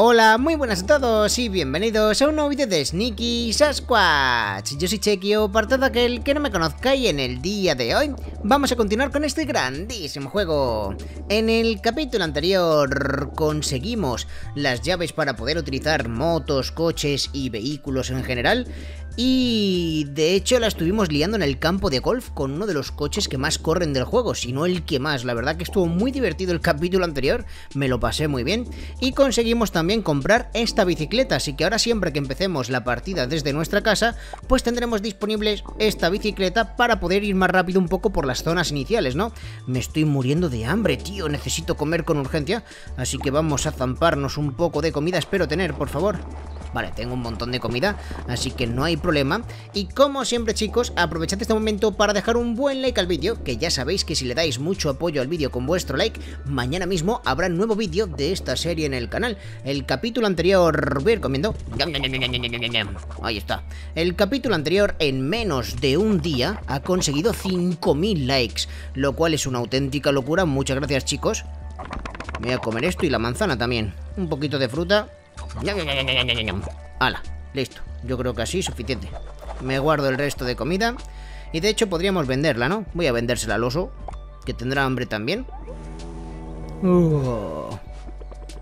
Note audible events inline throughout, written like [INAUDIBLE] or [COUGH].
Hola, muy buenas a todos y bienvenidos a un nuevo vídeo de Sneaky Sasquatch. Yo soy Chequio, para todo aquel que no me conozca y en el día de hoy vamos a continuar con este grandísimo juego. En el capítulo anterior conseguimos las llaves para poder utilizar motos, coches y vehículos en general y de hecho la estuvimos liando en el campo de golf con uno de los coches que más corren del juego, si no el que más. La verdad que estuvo muy divertido el capítulo anterior, me lo pasé muy bien. Y conseguimos también comprar esta bicicleta, así que ahora siempre que empecemos la partida desde nuestra casa, pues tendremos disponibles esta bicicleta para poder ir más rápido un poco por las zonas iniciales, ¿no? Me estoy muriendo de hambre, tío, necesito comer con urgencia, así que vamos a zamparnos un poco de comida, espero tener, por favor. Vale, tengo un montón de comida, así que no hay problema. Y como siempre chicos, aprovechad este momento para dejar un buen like al vídeo, que ya sabéis que si le dais mucho apoyo al vídeo con vuestro like, mañana mismo habrá nuevo vídeo de esta serie en el canal. El capítulo anterior... Voy a ir comiendo. Ahí está. El capítulo anterior, en menos de un día, ha conseguido 5.000 likes, lo cual es una auténtica locura. Muchas gracias chicos. Voy a comer esto y la manzana también. Un poquito de fruta Hala, listo. Yo creo que así es suficiente. Me guardo el resto de comida. Y de hecho podríamos venderla, ¿no? Voy a vendérsela al oso, que tendrá hambre también. Oh.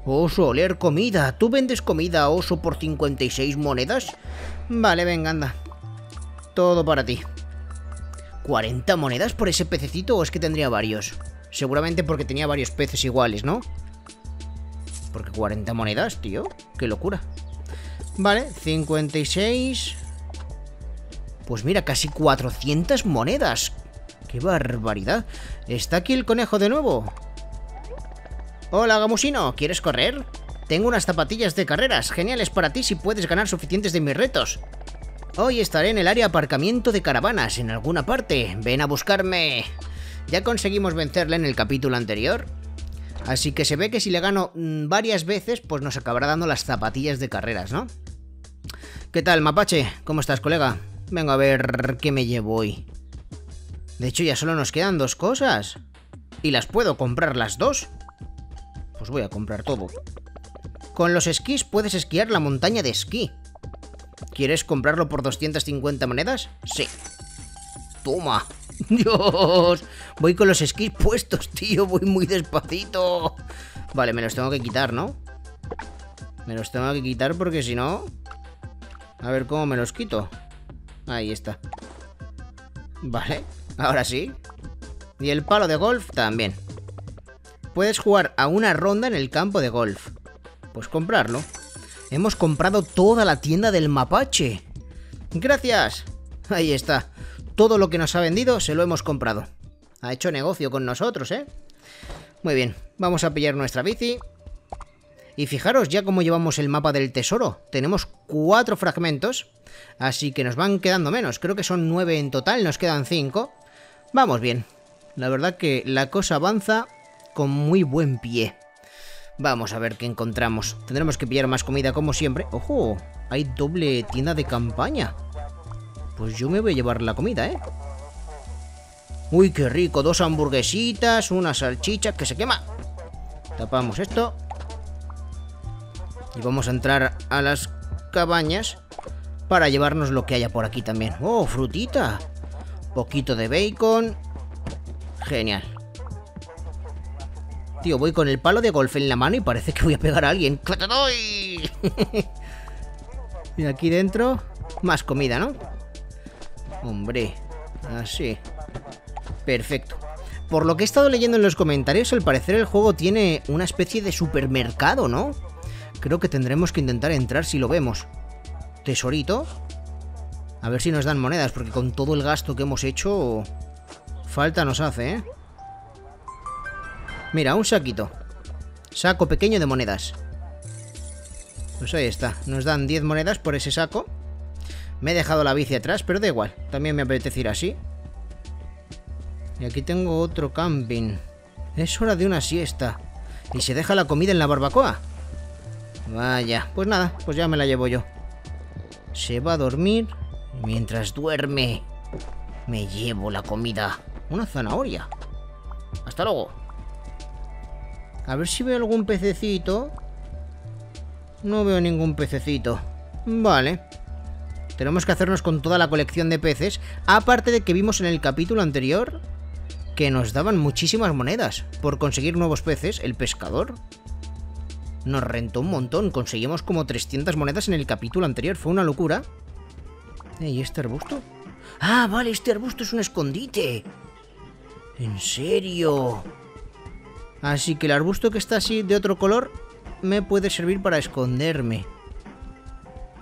Oso, leer comida. ¿Tú vendes comida oso por 56 monedas? Vale, venga, anda. Todo para ti. ¿40 monedas por ese pececito o es que tendría varios? Seguramente porque tenía varios peces iguales, ¿no? Porque 40 monedas, tío. Qué locura. Vale, 56... Pues mira, casi 400 monedas. ¡Qué barbaridad! ¿Está aquí el conejo de nuevo? Hola, gamusino. ¿Quieres correr? Tengo unas zapatillas de carreras. Geniales para ti si puedes ganar suficientes de mis retos. Hoy estaré en el área aparcamiento de caravanas, en alguna parte. Ven a buscarme. ¿Ya conseguimos vencerle en el capítulo anterior? Así que se ve que si le gano mm, varias veces, pues nos acabará dando las zapatillas de carreras, ¿no? ¿Qué tal, mapache? ¿Cómo estás, colega? Vengo a ver qué me llevo hoy. De hecho, ya solo nos quedan dos cosas. ¿Y las puedo comprar las dos? Pues voy a comprar todo. Con los esquís puedes esquiar la montaña de esquí. ¿Quieres comprarlo por 250 monedas? Sí. Toma. Dios, voy con los esquís puestos, tío, voy muy despacito. Vale, me los tengo que quitar, ¿no? Me los tengo que quitar porque si no... A ver cómo me los quito. Ahí está. Vale, ahora sí. Y el palo de golf también. Puedes jugar a una ronda en el campo de golf. Pues comprarlo. Hemos comprado toda la tienda del mapache. Gracias. Ahí está. Todo lo que nos ha vendido se lo hemos comprado. Ha hecho negocio con nosotros, ¿eh? Muy bien, vamos a pillar nuestra bici. Y fijaros ya cómo llevamos el mapa del tesoro. Tenemos cuatro fragmentos, así que nos van quedando menos. Creo que son nueve en total, nos quedan cinco. Vamos bien. La verdad que la cosa avanza con muy buen pie. Vamos a ver qué encontramos. Tendremos que pillar más comida como siempre. ¡Ojo! Hay doble tienda de campaña. Pues yo me voy a llevar la comida, ¿eh? Uy, qué rico. Dos hamburguesitas, una salchicha que se quema. Tapamos esto. Y vamos a entrar a las cabañas para llevarnos lo que haya por aquí también. Oh, frutita. Poquito de bacon. Genial. Tío, voy con el palo de golf en la mano y parece que voy a pegar a alguien. ¡Que te [LAUGHS] y aquí dentro, más comida, ¿no? Hombre, así. Perfecto. Por lo que he estado leyendo en los comentarios, al parecer el juego tiene una especie de supermercado, ¿no? Creo que tendremos que intentar entrar si lo vemos. Tesorito. A ver si nos dan monedas, porque con todo el gasto que hemos hecho... Falta nos hace, ¿eh? Mira, un saquito. Saco pequeño de monedas. Pues ahí está. Nos dan 10 monedas por ese saco. Me he dejado la bici atrás, pero da igual. También me apetece ir así. Y aquí tengo otro camping. Es hora de una siesta. ¿Y se deja la comida en la barbacoa? Vaya, pues nada, pues ya me la llevo yo. Se va a dormir mientras duerme. Me llevo la comida. Una zanahoria. Hasta luego. A ver si veo algún pececito. No veo ningún pececito. Vale. Tenemos que hacernos con toda la colección de peces. Aparte de que vimos en el capítulo anterior que nos daban muchísimas monedas por conseguir nuevos peces. El pescador nos rentó un montón. Conseguimos como 300 monedas en el capítulo anterior. Fue una locura. ¿Y este arbusto? Ah, vale, este arbusto es un escondite. ¿En serio? Así que el arbusto que está así de otro color me puede servir para esconderme.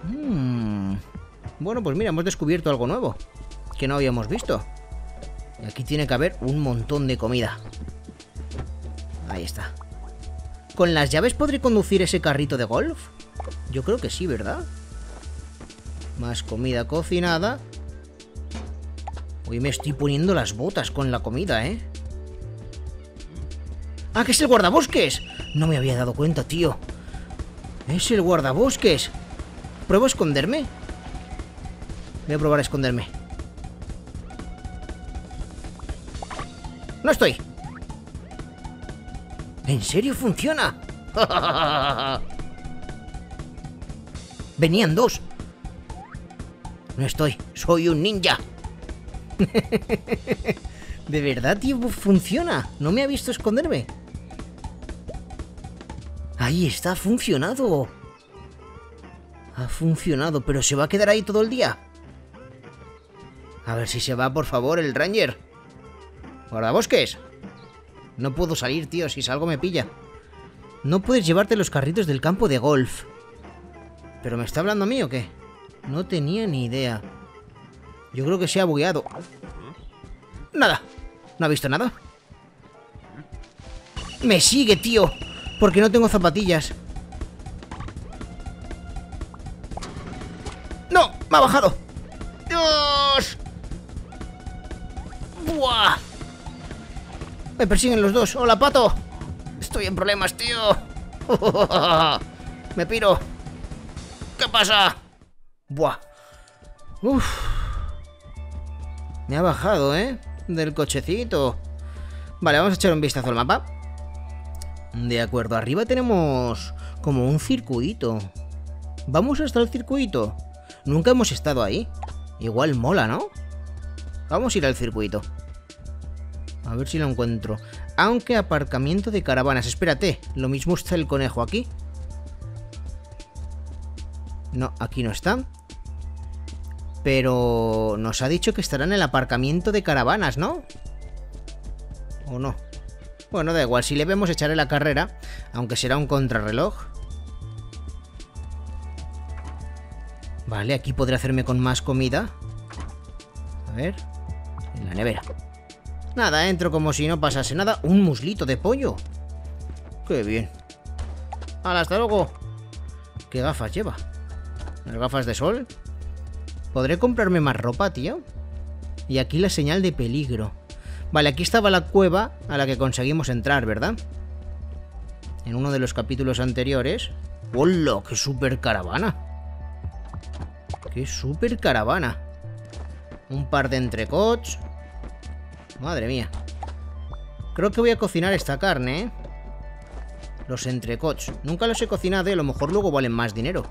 Hmm. Bueno, pues mira, hemos descubierto algo nuevo. Que no habíamos visto. Y aquí tiene que haber un montón de comida. Ahí está. ¿Con las llaves podré conducir ese carrito de golf? Yo creo que sí, ¿verdad? Más comida cocinada. Hoy me estoy poniendo las botas con la comida, ¿eh? ¡Ah, que es el guardabosques! No me había dado cuenta, tío. Es el guardabosques. ¿Pruebo a esconderme? Voy a probar a esconderme. No estoy. ¿En serio funciona? [LAUGHS] Venían dos. No estoy. Soy un ninja. [LAUGHS] ¿De verdad, tío? Funciona. No me ha visto esconderme. Ahí está, ha funcionado. Ha funcionado, pero ¿se va a quedar ahí todo el día? A ver si se va, por favor, el Ranger. Guardabosques. No puedo salir, tío. Si salgo me pilla. No puedes llevarte los carritos del campo de golf. ¿Pero me está hablando a mí o qué? No tenía ni idea. Yo creo que se ha bugueado. Nada. ¿No ha visto nada? Me sigue, tío. Porque no tengo zapatillas. ¡No! ¡Me ha bajado! Me persiguen los dos. ¡Hola, pato! Estoy en problemas, tío. [LAUGHS] Me piro. ¿Qué pasa? Buah. Uf. Me ha bajado, ¿eh? Del cochecito. Vale, vamos a echar un vistazo al mapa. De acuerdo, arriba tenemos como un circuito. ¿Vamos hasta el circuito? Nunca hemos estado ahí. Igual mola, ¿no? Vamos a ir al circuito. A ver si lo encuentro. Aunque aparcamiento de caravanas. Espérate, lo mismo está el conejo aquí. No, aquí no está. Pero nos ha dicho que estará en el aparcamiento de caravanas, ¿no? ¿O no? Bueno, da igual, si le vemos echarle la carrera, aunque será un contrarreloj. Vale, aquí podré hacerme con más comida. A ver, en la nevera. Nada, entro como si no pasase nada. Un muslito de pollo. Qué bien. ¡Hala, hasta luego! ¿Qué gafas lleva? ¿Las gafas de sol? ¿Podré comprarme más ropa, tío? Y aquí la señal de peligro. Vale, aquí estaba la cueva a la que conseguimos entrar, ¿verdad? En uno de los capítulos anteriores. ¡Hola! ¡Qué super caravana! ¡Qué super caravana! Un par de entrecots. Madre mía. Creo que voy a cocinar esta carne, ¿eh? Los entrecots. Nunca los he cocinado y a lo mejor luego valen más dinero.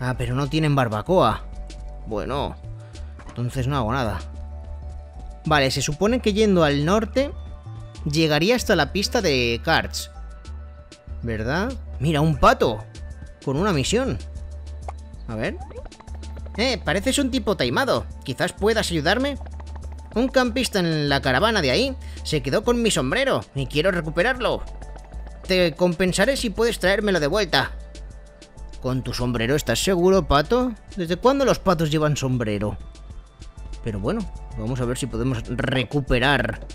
Ah, pero no tienen barbacoa. Bueno, entonces no hago nada. Vale, se supone que yendo al norte llegaría hasta la pista de karts. ¿Verdad? Mira, un pato. Con una misión. A ver. Eh, pareces un tipo taimado. Quizás puedas ayudarme. Un campista en la caravana de ahí se quedó con mi sombrero y quiero recuperarlo. Te compensaré si puedes traérmelo de vuelta. ¿Con tu sombrero estás seguro, pato? ¿Desde cuándo los patos llevan sombrero? Pero bueno, vamos a ver si podemos recuperar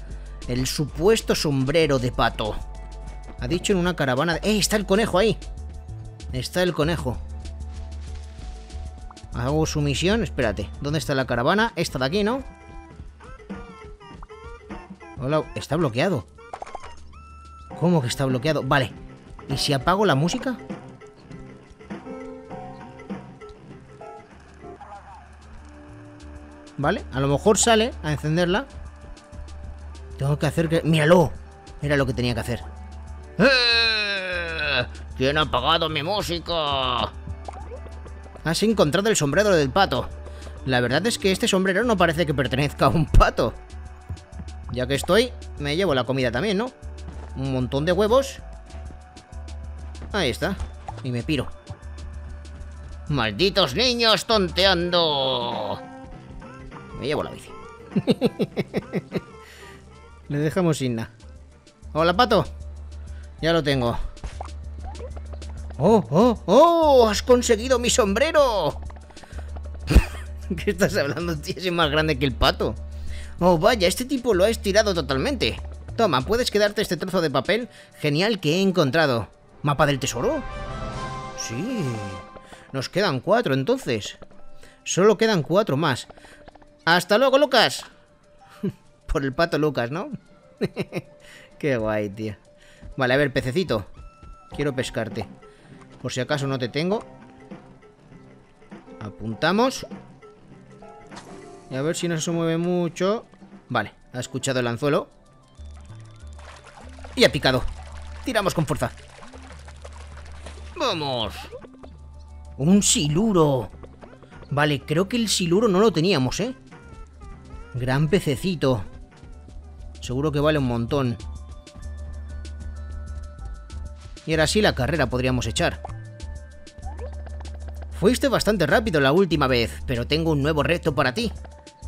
el supuesto sombrero de pato. Ha dicho en una caravana... ¡Eh! Está el conejo ahí. Está el conejo. Hago su misión. Espérate. ¿Dónde está la caravana? Esta de aquí, ¿no? Hola, está bloqueado. ¿Cómo que está bloqueado? Vale. ¿Y si apago la música? Vale, a lo mejor sale a encenderla. Tengo que hacer que... ¡Míralo! Era lo que tenía que hacer. ¡Eh! ¿Quién ha apagado mi música? Has encontrado el sombrero del pato. La verdad es que este sombrero no parece que pertenezca a un pato. Ya que estoy, me llevo la comida también, ¿no? Un montón de huevos. Ahí está. Y me piro. ¡Malditos niños tonteando! Me llevo la bici. [LAUGHS] Le dejamos sin nada. Hola, pato. Ya lo tengo. ¡Oh, oh, oh! ¡Has conseguido mi sombrero! [LAUGHS] ¿Qué estás hablando, tío? Más grande que el pato. Oh, vaya, este tipo lo ha estirado totalmente. Toma, ¿puedes quedarte este trozo de papel? Genial que he encontrado. ¿Mapa del tesoro? Sí. Nos quedan cuatro, entonces. Solo quedan cuatro más. ¡Hasta luego, Lucas! [LAUGHS] Por el pato Lucas, ¿no? [LAUGHS] Qué guay, tío. Vale, a ver, pececito. Quiero pescarte. Por si acaso no te tengo. Apuntamos. Y a ver si no se mueve mucho. Vale, ha escuchado el anzuelo. Y ha picado. Tiramos con fuerza. ¡Vamos! Un siluro. Vale, creo que el siluro no lo teníamos, ¿eh? Gran pececito. Seguro que vale un montón. Y ahora sí la carrera podríamos echar. Fuiste bastante rápido la última vez, pero tengo un nuevo reto para ti.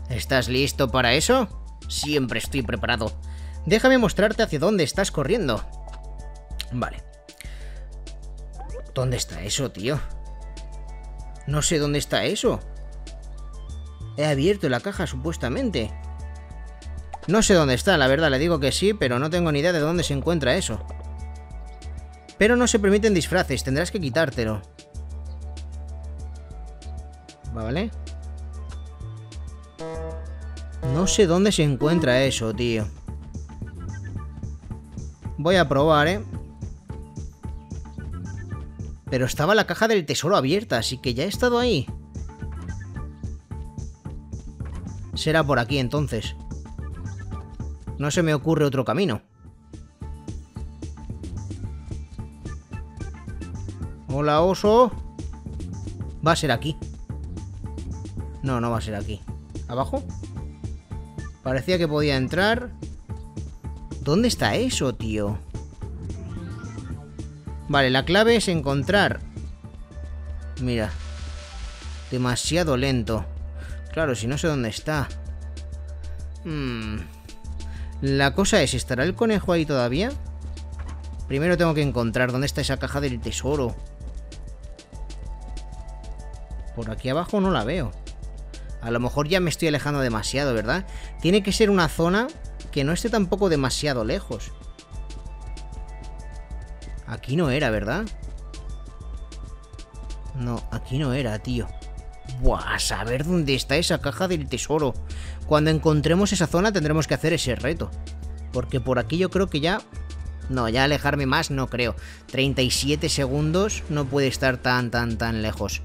¿Estás listo para eso? Siempre estoy preparado. Déjame mostrarte hacia dónde estás corriendo. Vale. ¿Dónde está eso, tío? No sé dónde está eso. He abierto la caja, supuestamente. No sé dónde está, la verdad, le digo que sí, pero no tengo ni idea de dónde se encuentra eso. Pero no se permiten disfraces, tendrás que quitártelo. ¿Vale? No sé dónde se encuentra eso, tío. Voy a probar, ¿eh? Pero estaba la caja del tesoro abierta, así que ya he estado ahí. Será por aquí entonces. No se me ocurre otro camino. Hola, oso. Va a ser aquí. No, no va a ser aquí. ¿Abajo? Parecía que podía entrar. ¿Dónde está eso, tío? Vale, la clave es encontrar... Mira. Demasiado lento. Claro, si no sé dónde está. Hmm. La cosa es, ¿estará el conejo ahí todavía? Primero tengo que encontrar dónde está esa caja del tesoro. Por aquí abajo no la veo. A lo mejor ya me estoy alejando demasiado, ¿verdad? Tiene que ser una zona que no esté tampoco demasiado lejos. Aquí no era, ¿verdad? No, aquí no era, tío. Buah, a saber dónde está esa caja del tesoro. Cuando encontremos esa zona tendremos que hacer ese reto. Porque por aquí yo creo que ya... No, ya alejarme más no creo. 37 segundos no puede estar tan, tan, tan lejos.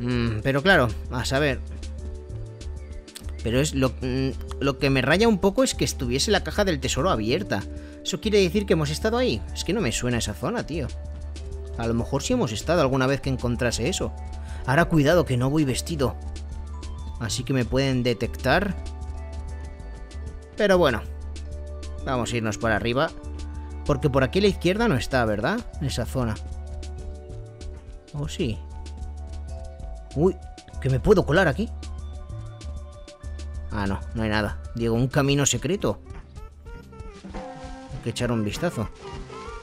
Mm, pero claro, a saber... Pero es lo, mm, lo que me raya un poco es que estuviese la caja del tesoro abierta. ¿Eso quiere decir que hemos estado ahí? Es que no me suena esa zona, tío. A lo mejor sí hemos estado alguna vez que encontrase eso. Ahora cuidado que no voy vestido. Así que me pueden detectar. Pero bueno. Vamos a irnos para arriba. Porque por aquí a la izquierda no está, ¿verdad? Esa zona. ¿O sí? Uy, que me puedo colar aquí. Ah, no, no hay nada. Digo, un camino secreto. Hay que echar un vistazo.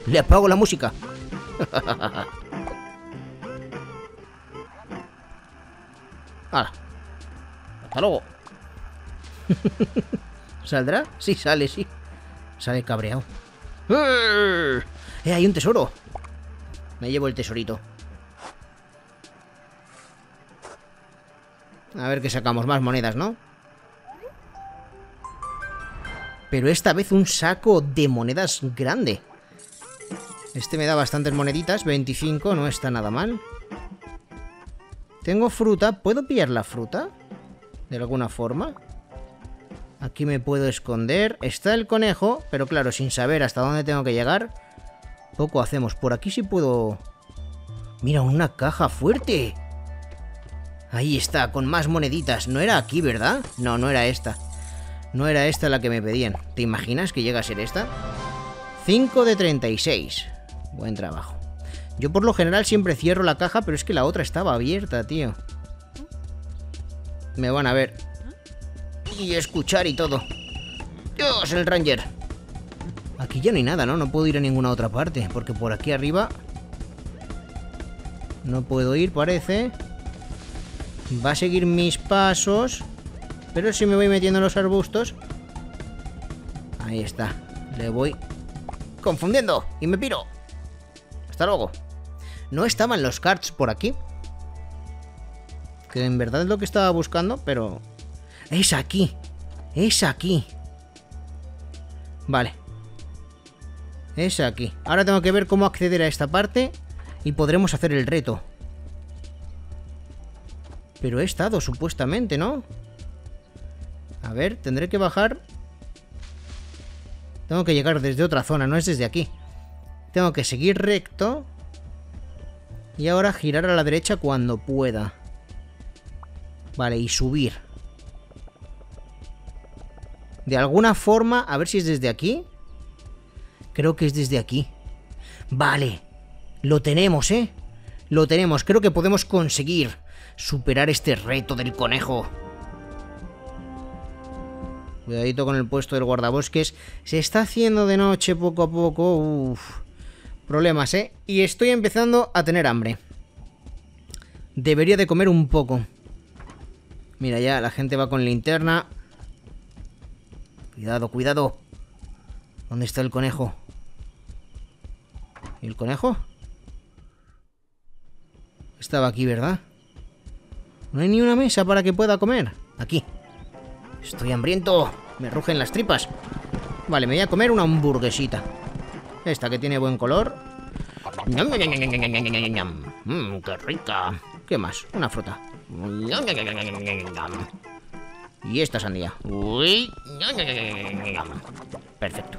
Le apago la música. [LAUGHS] ¡Hala! ¡Hasta luego! [LAUGHS] ¿Saldrá? Sí, sale, sí. Sale cabreado. ¡Eh! ¡Hay un tesoro! Me llevo el tesorito. A ver qué sacamos. Más monedas, ¿no? Pero esta vez un saco de monedas grande. Este me da bastantes moneditas. 25, no está nada mal. Tengo fruta. ¿Puedo pillar la fruta? De alguna forma. Aquí me puedo esconder. Está el conejo, pero claro, sin saber hasta dónde tengo que llegar. Poco hacemos. Por aquí sí puedo... Mira, una caja fuerte. Ahí está, con más moneditas. No era aquí, ¿verdad? No, no era esta. No era esta la que me pedían. ¿Te imaginas que llega a ser esta? 5 de 36. Buen trabajo. Yo por lo general siempre cierro la caja, pero es que la otra estaba abierta, tío. Me van a ver. Y escuchar y todo. Dios, el Ranger. Aquí ya no hay nada, ¿no? No puedo ir a ninguna otra parte, porque por aquí arriba... No puedo ir, parece. Va a seguir mis pasos. Pero si me voy metiendo en los arbustos... Ahí está. Le voy confundiendo y me piro. Hasta luego. No estaban los cards por aquí. Que en verdad es lo que estaba buscando, pero... Es aquí. Es aquí. Vale. Es aquí. Ahora tengo que ver cómo acceder a esta parte y podremos hacer el reto. Pero he estado, supuestamente, ¿no? A ver, tendré que bajar. Tengo que llegar desde otra zona, no es desde aquí. Tengo que seguir recto. Y ahora girar a la derecha cuando pueda. Vale, y subir. De alguna forma, a ver si es desde aquí. Creo que es desde aquí. Vale. Lo tenemos, ¿eh? Lo tenemos. Creo que podemos conseguir superar este reto del conejo. Cuidadito con el puesto del guardabosques. Se está haciendo de noche poco a poco. Uf. Problemas, ¿eh? Y estoy empezando a tener hambre. Debería de comer un poco. Mira, ya la gente va con linterna. Cuidado, cuidado. ¿Dónde está el conejo? ¿Y el conejo? Estaba aquí, ¿verdad? No hay ni una mesa para que pueda comer. Aquí. Estoy hambriento. Me rugen las tripas. Vale, me voy a comer una hamburguesita. Esta que tiene buen color. Mmm, qué rica. ¿Qué más? Una fruta. Y esta sandía. Perfecto.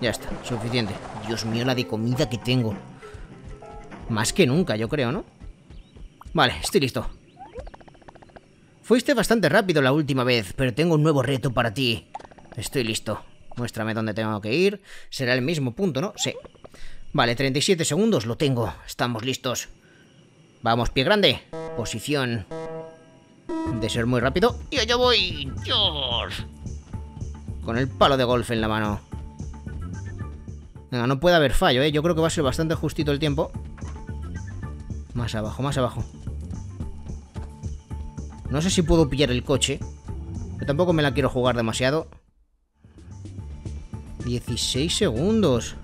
Ya está, suficiente. Dios mío, la de comida que tengo. Más que nunca, yo creo, ¿no? Vale, estoy listo. Fuiste bastante rápido la última vez, pero tengo un nuevo reto para ti. Estoy listo. Muéstrame dónde tengo que ir. Será el mismo punto, ¿no? Sí. Vale, 37 segundos, lo tengo. Estamos listos. Vamos, pie grande. Posición. De ser muy rápido. Y allá voy. Dios. Con el palo de golf en la mano. Venga, no puede haber fallo, ¿eh? Yo creo que va a ser bastante justito el tiempo. Más abajo, más abajo. No sé si puedo pillar el coche. Pero tampoco me la quiero jugar demasiado. 16 segundos.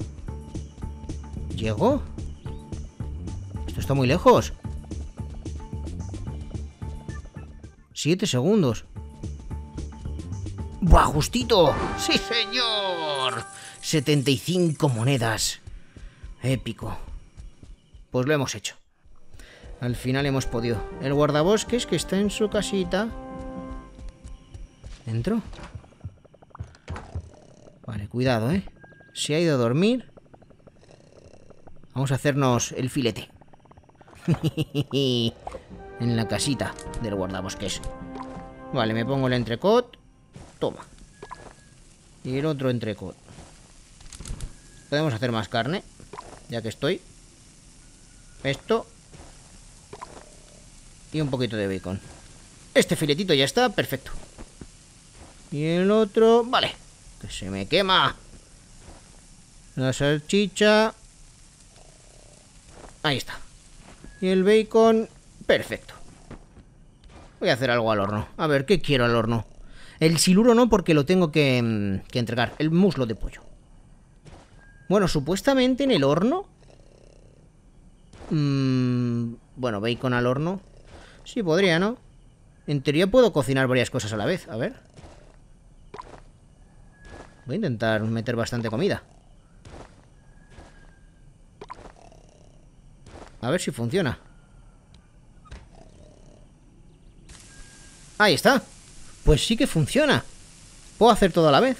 ¿Llego? Esto está muy lejos. 7 segundos. ¡Buah, justito! ¡Sí, señor! 75 monedas. Épico. Pues lo hemos hecho. Al final hemos podido. El guardabosques que está en su casita. ¿Entro? Vale, cuidado, ¿eh? Se ha ido a dormir. Vamos a hacernos el filete. [LAUGHS] en la casita del guardabosques. Vale, me pongo el entrecot. Toma. Y el otro entrecot. Podemos hacer más carne. Ya que estoy. Esto. Y un poquito de bacon. Este filetito ya está, perfecto. Y el otro... Vale. Que se me quema. La salchicha. Ahí está. Y el bacon... Perfecto. Voy a hacer algo al horno. A ver, ¿qué quiero al horno? El siluro no, porque lo tengo que, mm, que entregar. El muslo de pollo. Bueno, supuestamente en el horno... Mmm, bueno, bacon al horno. Sí, podría, ¿no? En teoría puedo cocinar varias cosas a la vez. A ver. Voy a intentar meter bastante comida. A ver si funciona. Ahí está. Pues sí que funciona. Puedo hacer todo a la vez.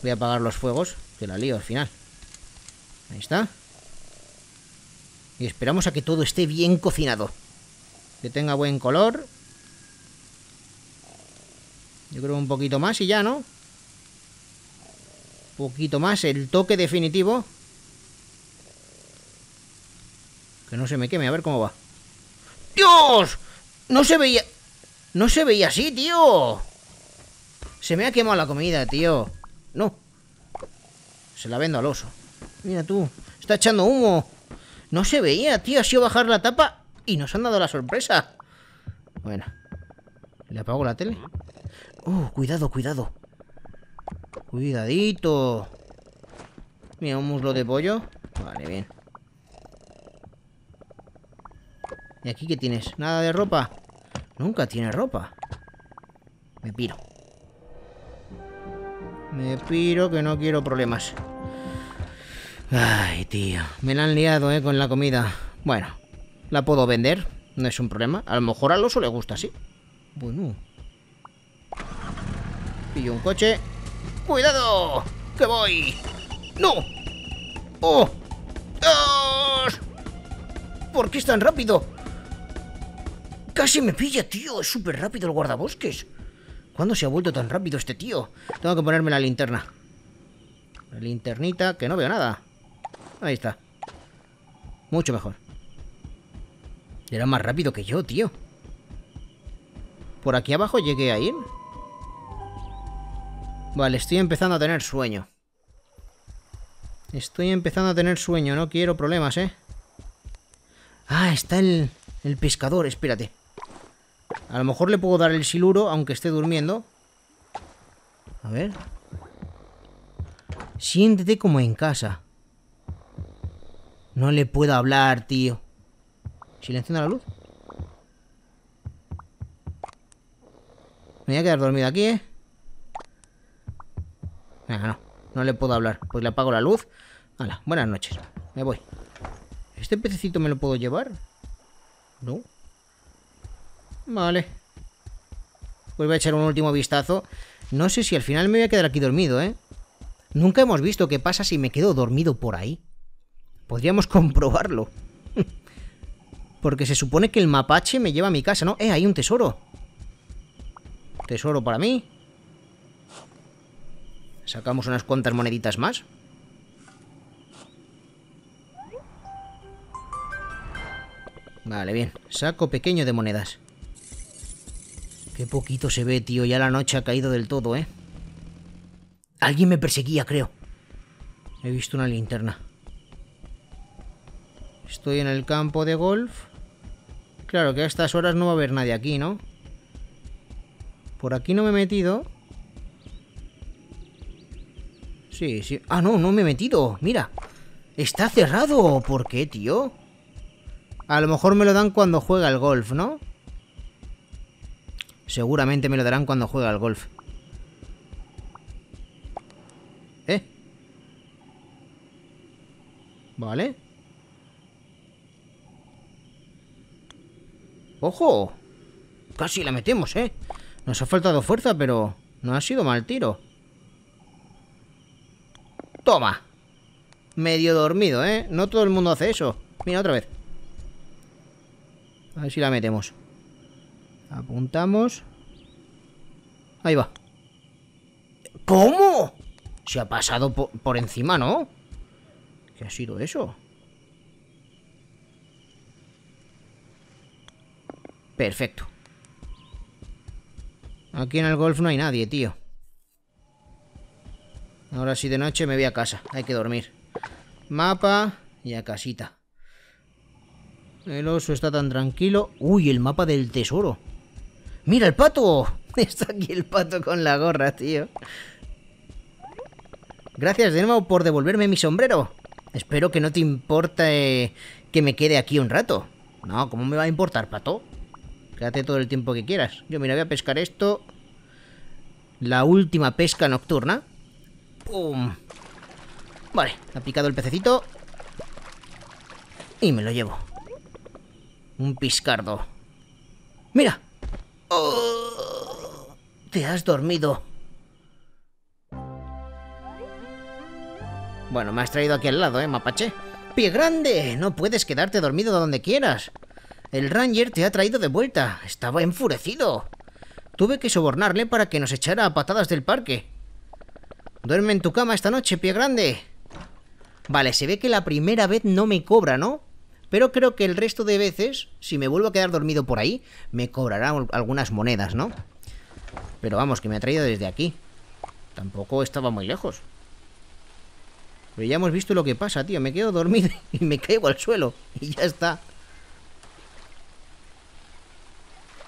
Voy a apagar los fuegos, que la lío al final. Ahí está. Y esperamos a que todo esté bien cocinado. Que tenga buen color. Yo creo un poquito más y ya, ¿no? Un poquito más, el toque definitivo. Que no se me queme, a ver cómo va. ¡Dios! No se veía... No se veía así, tío. Se me ha quemado la comida, tío. No. Se la vendo al oso. Mira tú. Está echando humo. No se veía, tío. Ha sido bajar la tapa y nos han dado la sorpresa. Bueno. ¿Le apago la tele? Uh, cuidado, cuidado. Cuidadito. Mira, un muslo de pollo. Vale, bien. ¿Y aquí qué tienes? ¿Nada de ropa? Nunca tiene ropa. Me piro. Me piro que no quiero problemas. Ay, tío. Me la han liado, eh, con la comida. Bueno, la puedo vender. No es un problema. A lo mejor al oso le gusta así. Bueno. Pillo un coche. ¡Cuidado! ¡Que voy! ¡No! ¡Oh! ¡Dios! ¿Por qué es tan rápido? Casi me pilla, tío. Es súper rápido el guardabosques. ¿Cuándo se ha vuelto tan rápido este tío? Tengo que ponerme la linterna. La linternita, que no veo nada. Ahí está. Mucho mejor. Era más rápido que yo, tío. ¿Por aquí abajo llegué a ir? Vale, estoy empezando a tener sueño. Estoy empezando a tener sueño, no quiero problemas, ¿eh? Ah, está el, el pescador, espérate. A lo mejor le puedo dar el siluro, aunque esté durmiendo. A ver. Siéntete como en casa. No le puedo hablar, tío. Silenciando la luz. Me voy a quedar dormido aquí, ¿eh? Venga, no. No le puedo hablar. Pues le apago la luz. Hala, buenas noches. Me voy. ¿Este pececito me lo puedo llevar? No. Vale. Pues voy a echar un último vistazo. No sé si al final me voy a quedar aquí dormido, ¿eh? Nunca hemos visto qué pasa si me quedo dormido por ahí. Podríamos [LAUGHS] comprobarlo. Porque se supone que el mapache me lleva a mi casa, ¿no? ¡Eh, hay un tesoro! Tesoro para mí. Sacamos unas cuantas moneditas más. Vale, bien. Saco pequeño de monedas. Qué poquito se ve, tío. Ya la noche ha caído del todo, ¿eh? Alguien me perseguía, creo. He visto una linterna. Estoy en el campo de golf. Claro que a estas horas no va a haber nadie aquí, ¿no? Por aquí no me he metido. Sí, sí. Ah, no, no me he metido. Mira. Está cerrado. ¿Por qué, tío? A lo mejor me lo dan cuando juega el golf, ¿no? Seguramente me lo darán cuando juega al golf. ¿Eh? Vale. ¡Ojo! Casi la metemos, ¿eh? Nos ha faltado fuerza, pero no ha sido mal tiro. ¡Toma! Medio dormido, ¿eh? No todo el mundo hace eso. Mira, otra vez. A ver si la metemos. Apuntamos. Ahí va. ¿Cómo? Se ha pasado por, encima, ¿no? ¿Qué ha sido eso? Perfecto. Aquí en el golf no hay nadie, tío. Ahora sí de noche me voy a casa. Hay que dormir. Mapa y a casita. El oso está tan tranquilo. Uy, el mapa del tesoro. ¡Mira el pato! [LAUGHS] Está aquí el pato con la gorra, tío. Gracias de nuevo por devolverme mi sombrero. Espero que no te importe que me quede aquí un rato. No, ¿cómo me va a importar, pato? Quédate todo el tiempo que quieras. Yo, mira, voy a pescar esto. La última pesca nocturna. ¡Pum! Vale, ha picado el pececito. Y me lo llevo. Un piscardo. ¡Mira! Oh, te has dormido. Bueno, me has traído aquí al lado, ¿eh, mapache? ¡Pie grande! No puedes quedarte dormido donde quieras. El Ranger te ha traído de vuelta. Estaba enfurecido. Tuve que sobornarle para que nos echara a patadas del parque. Duerme en tu cama esta noche, pie grande. Vale, se ve que la primera vez no me cobra, ¿no? Pero creo que el resto de veces, si me vuelvo a quedar dormido por ahí, me cobrará algunas monedas, ¿no? Pero vamos, que me ha traído desde aquí. Tampoco estaba muy lejos. Pero ya hemos visto lo que pasa, tío. Me quedo dormido [LAUGHS] y me caigo al suelo. Y ya está.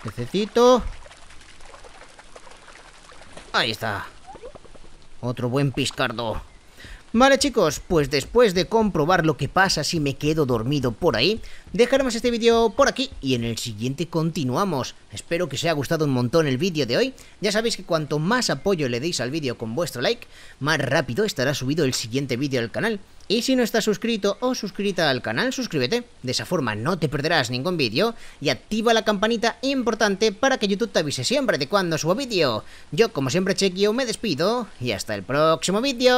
Necesito... Ahí está. Otro buen piscardo. Vale chicos, pues después de comprobar lo que pasa si me quedo dormido por ahí, dejaremos este vídeo por aquí y en el siguiente continuamos. Espero que os haya gustado un montón el vídeo de hoy. Ya sabéis que cuanto más apoyo le deis al vídeo con vuestro like, más rápido estará subido el siguiente vídeo al canal. Y si no estás suscrito o suscrita al canal, suscríbete. De esa forma no te perderás ningún vídeo y activa la campanita importante para que YouTube te avise siempre de cuando subo vídeo. Yo, como siempre, Chequio, me despido y hasta el próximo vídeo.